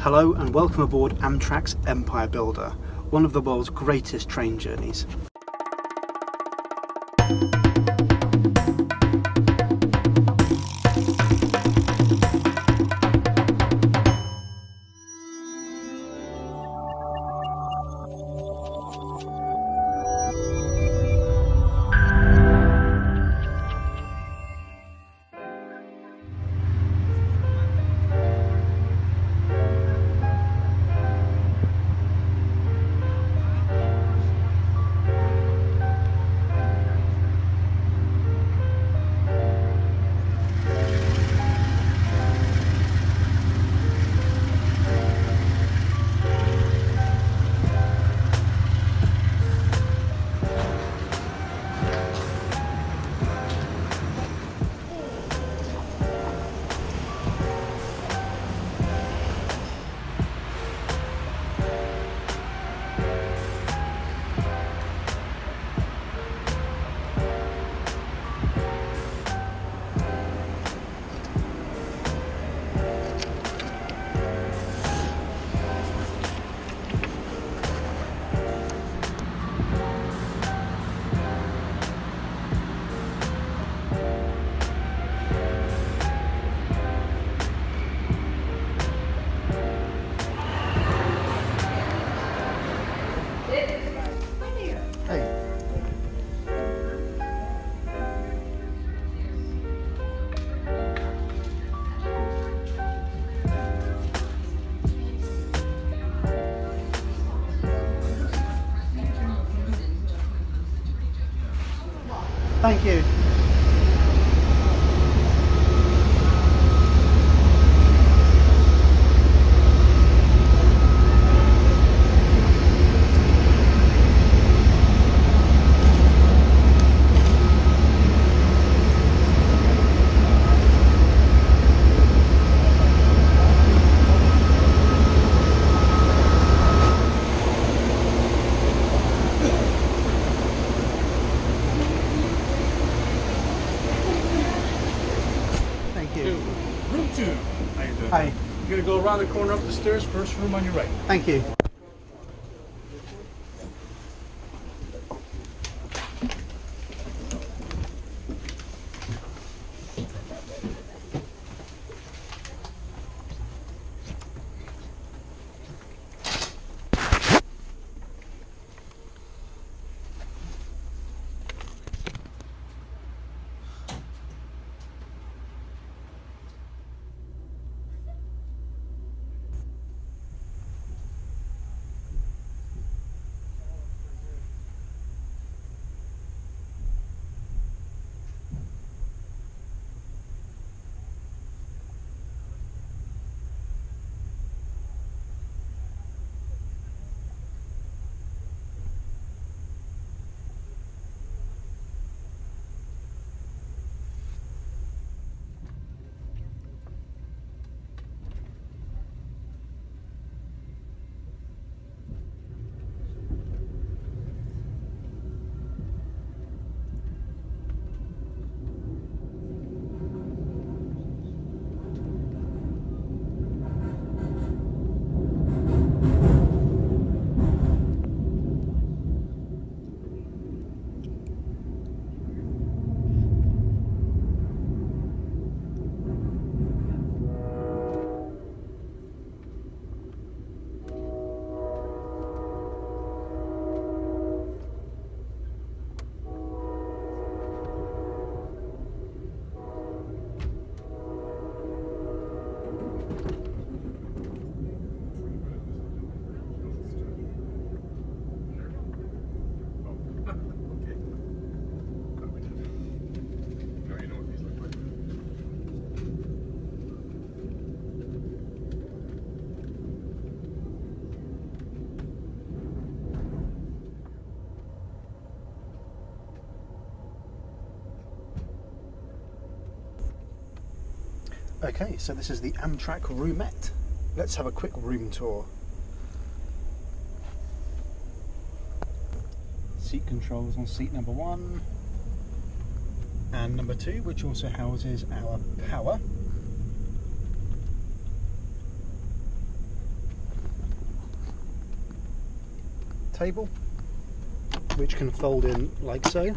Hello and welcome aboard Amtrak's Empire Builder, one of the world's greatest train journeys. Around the corner up the stairs, first room on your right. Thank you. Okay, so this is the Amtrak roomette. Let's have a quick room tour. Seat controls on seat number one and number two, which also houses our power. Table, which can fold in like so.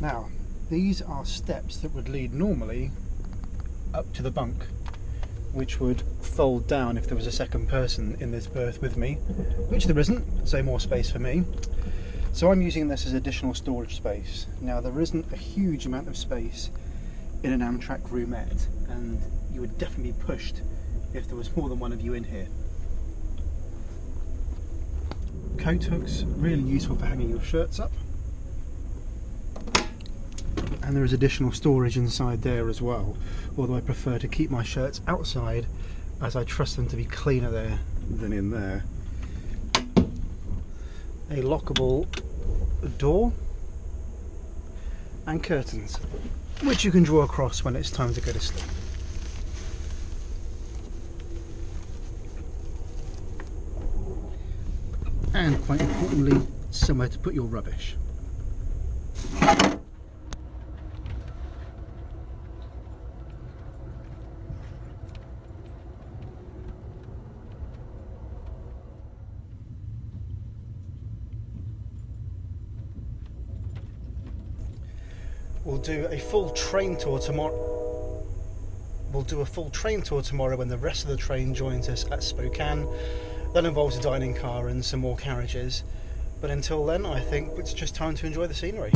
Now, these are steps that would lead normally up to the bunk, which would fold down if there was a second person in this berth with me, which there isn't, so more space for me. So I'm using this as additional storage space. Now there isn't a huge amount of space in an Amtrak roomette and you would definitely be pushed if there was more than one of you in here. Coat hooks, really useful for hanging your shirts up. And there is additional storage inside there as well, although I prefer to keep my shirts outside as I trust them to be cleaner there than in there. A lockable door and curtains, which you can draw across when it's time to go to sleep. And quite importantly, somewhere to put your rubbish. Do a full train tour tomorrow. We'll do a full train tour tomorrow when the rest of the train joins us at Spokane. That involves a dining car and some more carriages. But until then, I think it's just time to enjoy the scenery.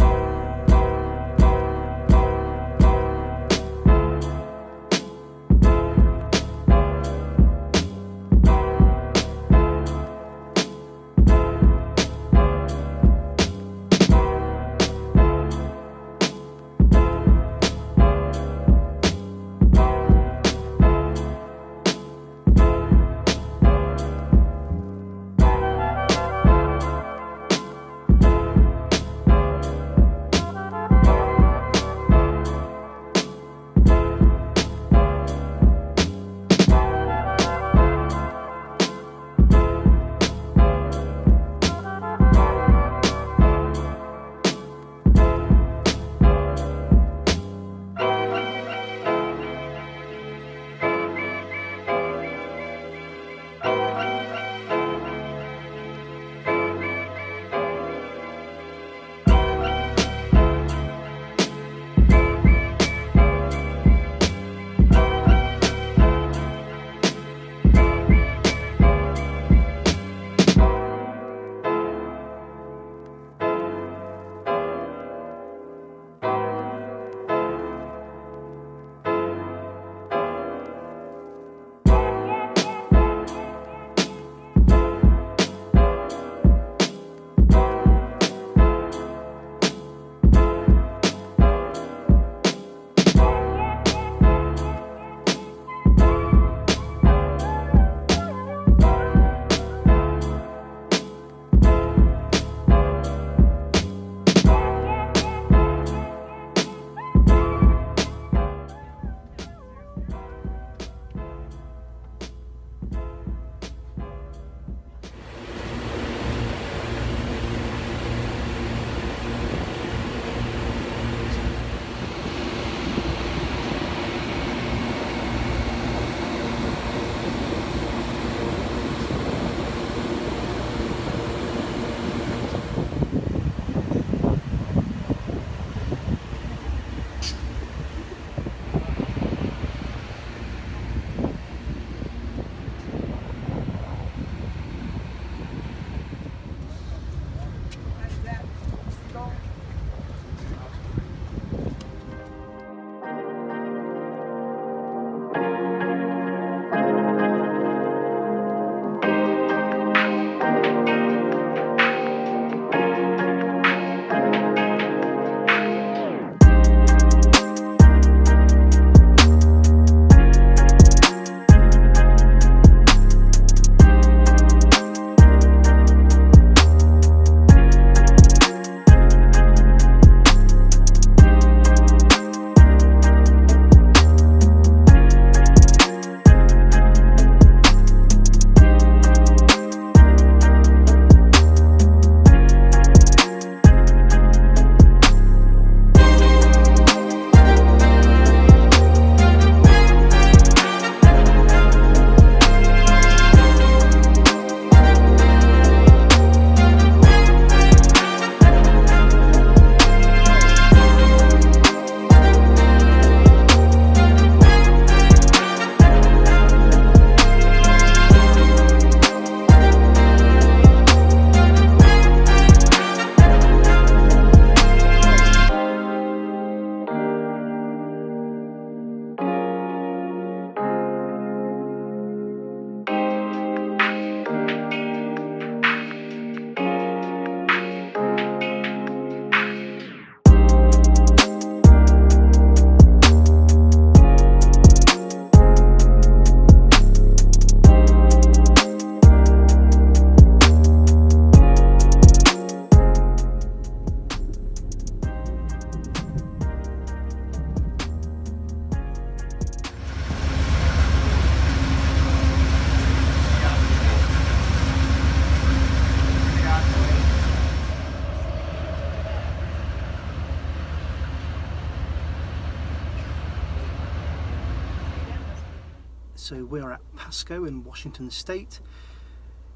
So we're at Pasco in Washington State.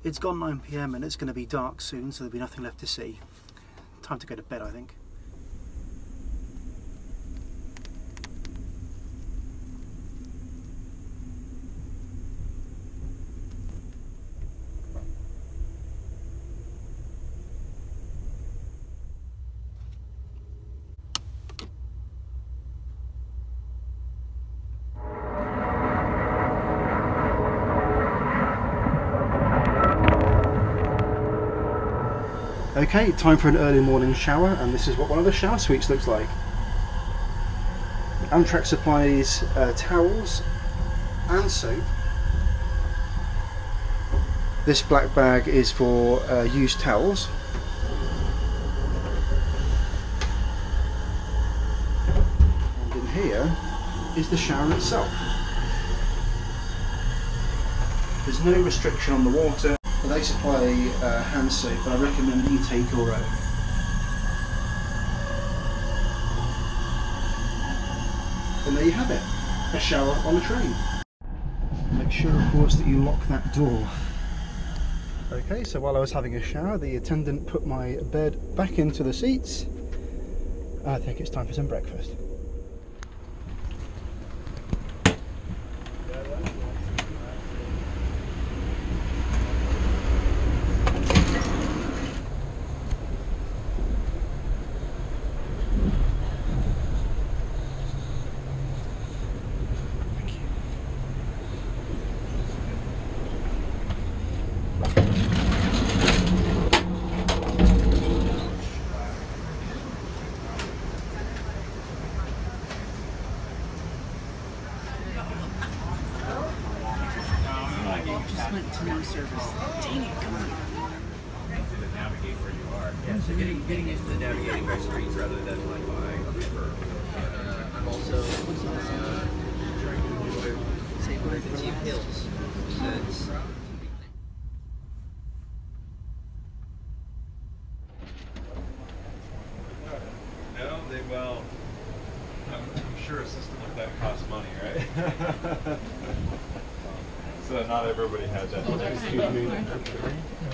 It's gone 9 pm and it's going to be dark soon, so there'll be nothing left to see. Time to go to bed, I think. Okay, time for an early morning shower, and this is what one of the shower suites looks like. Amtrak supplies uh, towels and soap. This black bag is for uh, used towels. And in here is the shower itself. There's no restriction on the water, they supply uh, hand soap, but I recommend that you take your own. And there you have it, a shower on a train. Make sure, of course, that you lock that door. Okay, so while I was having a shower, the attendant put my bed back into the seats. I think it's time for some breakfast. Just went to no service. Dang it, come on. To navigate where you are. Yeah, so getting getting used to navigating by streets rather than like by a river. Uh, I'm also uh, trying to avoid Say what the deep hills since No, they well. I'm, I'm sure a system like that costs money, right? so not everybody has that. That's, uh,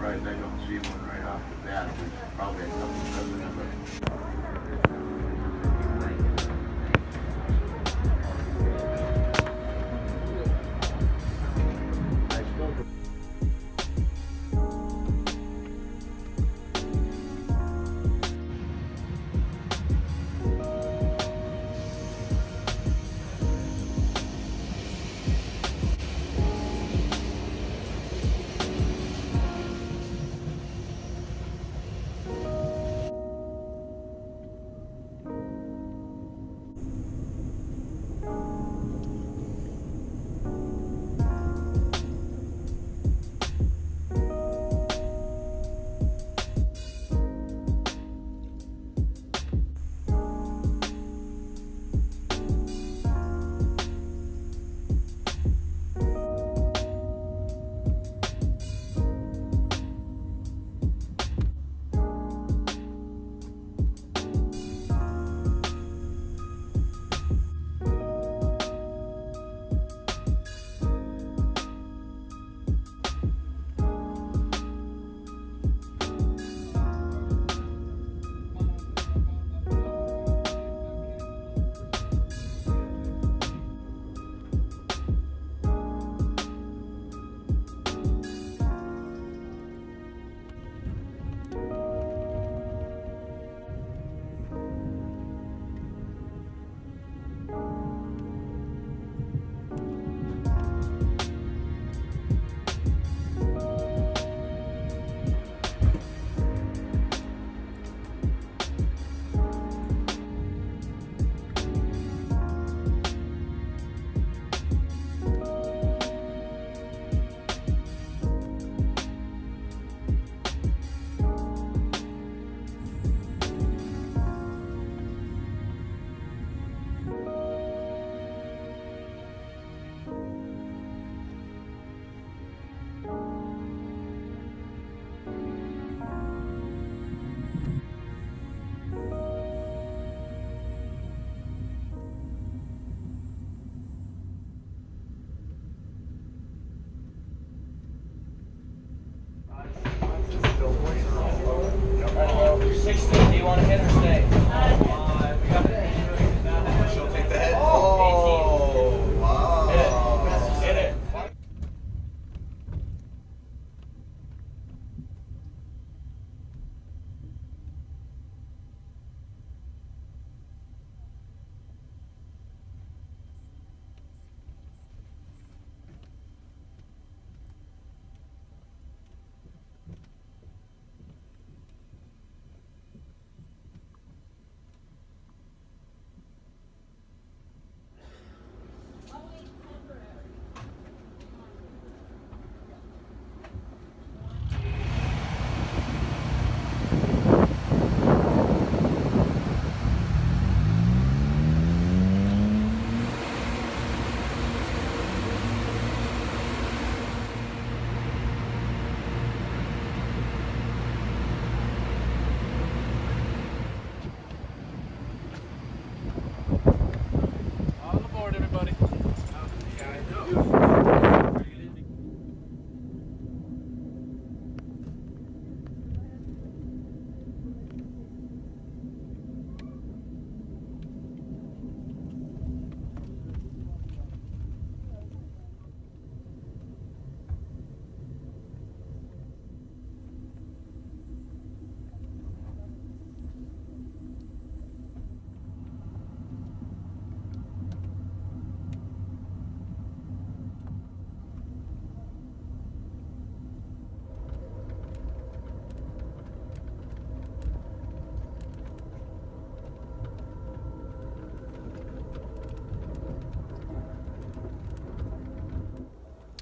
right back on the street, one right off the bat. Probably a couple dozen of them.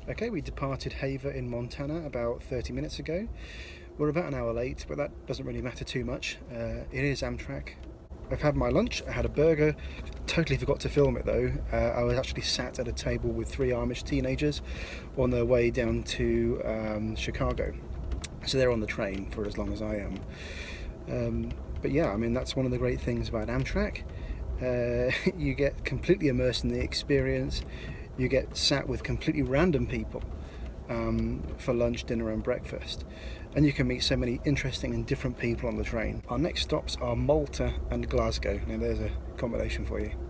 Okay, we departed Havre in Montana about 30 minutes ago. We're about an hour late, but that doesn't really matter too much. Uh, it is Amtrak. I've had my lunch, I had a burger, totally forgot to film it though. Uh, I was actually sat at a table with three Amish teenagers on their way down to um, Chicago. So they're on the train for as long as I am. Um, but yeah, I mean, that's one of the great things about Amtrak. Uh, you get completely immersed in the experience you get sat with completely random people um, for lunch, dinner, and breakfast. And you can meet so many interesting and different people on the train. Our next stops are Malta and Glasgow. Now, there's a combination for you.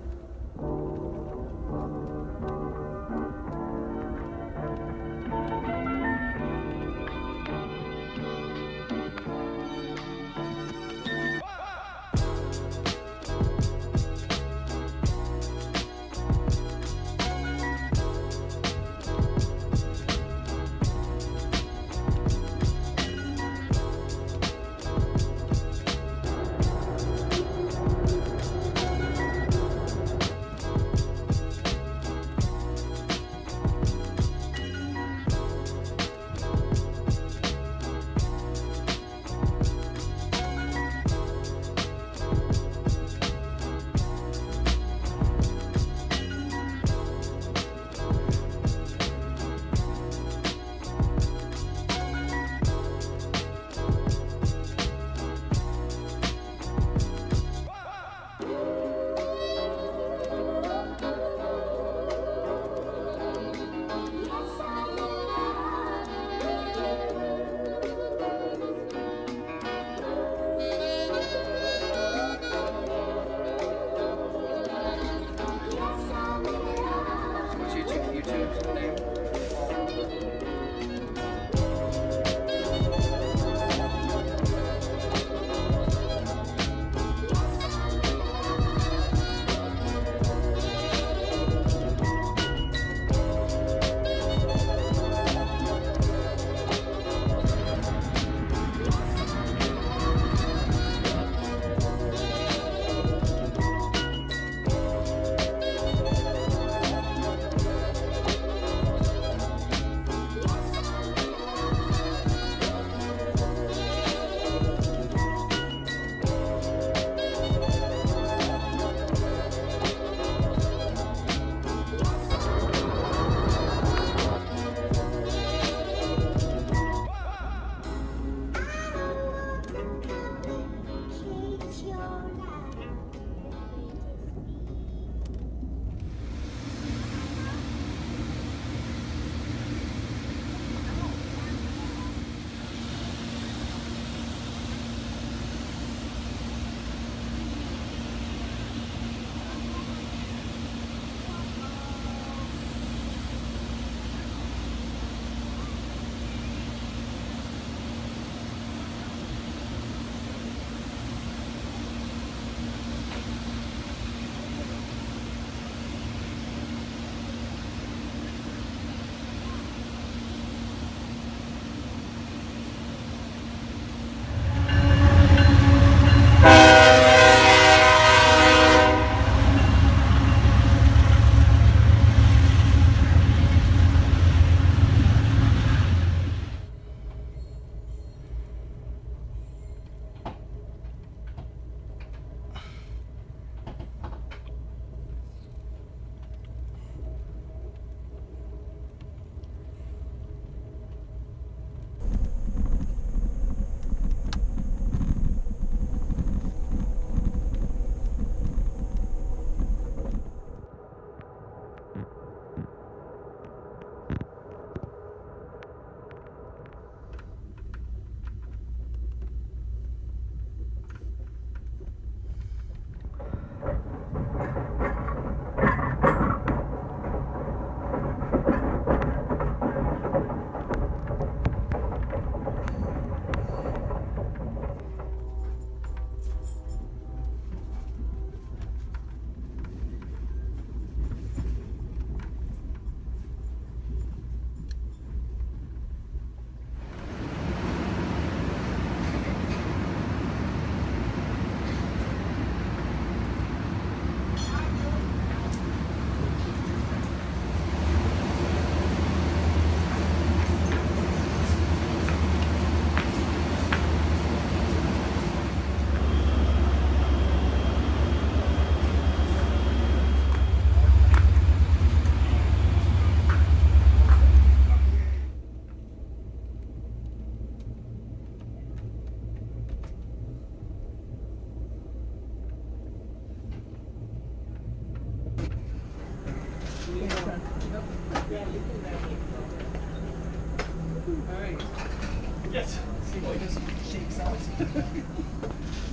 See this shakes out.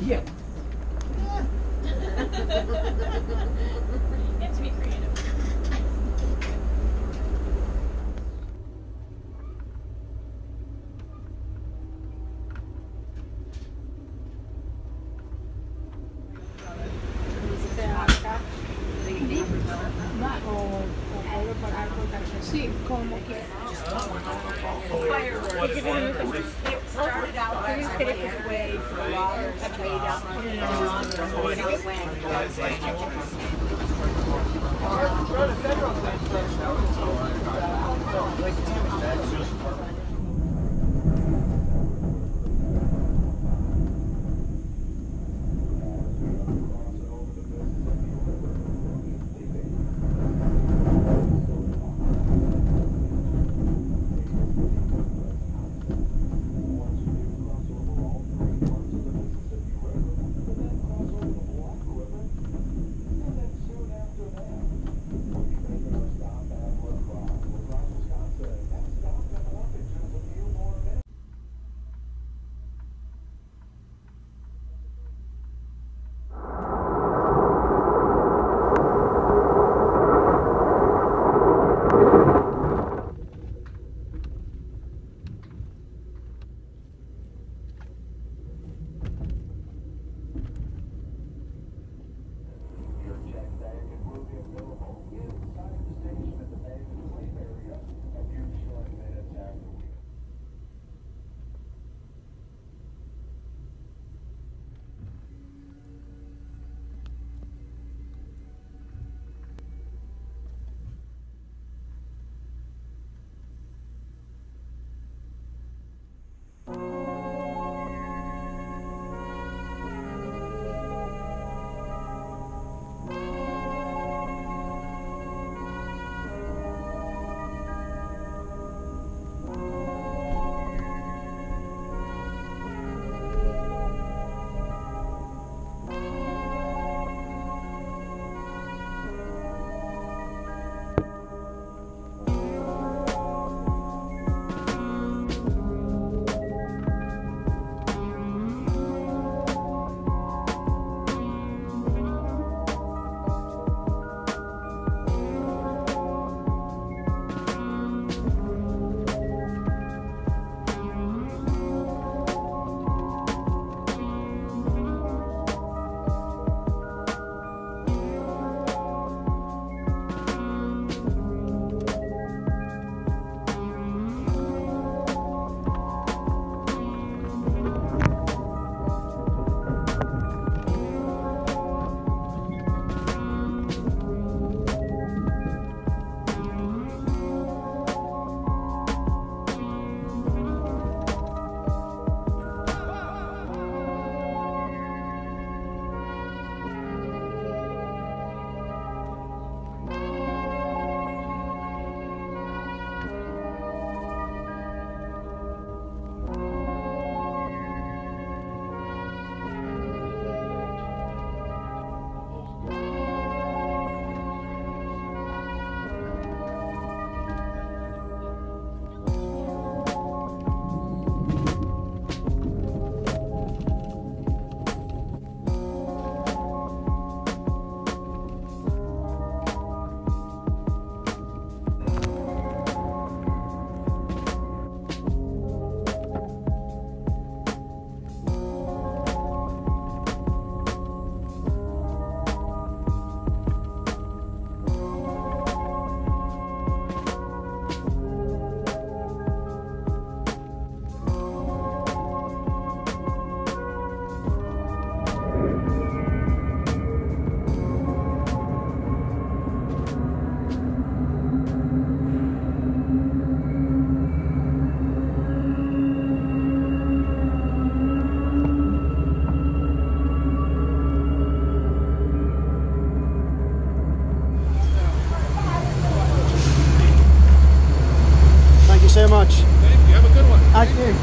Yeah. You have to be creative.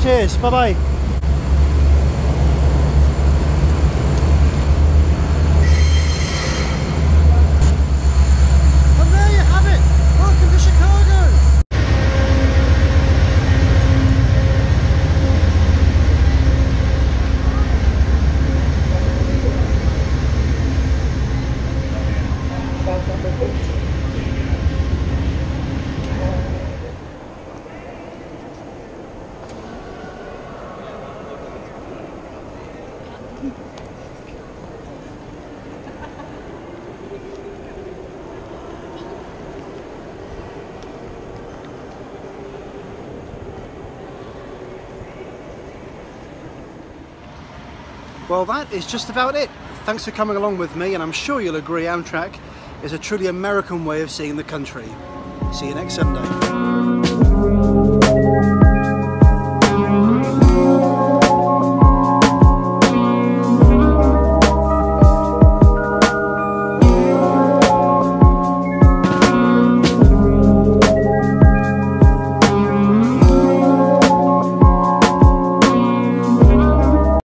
Cheers. Bye bye. Well, that is just about it. Thanks for coming along with me, and I'm sure you'll agree Amtrak is a truly American way of seeing the country. See you next Sunday.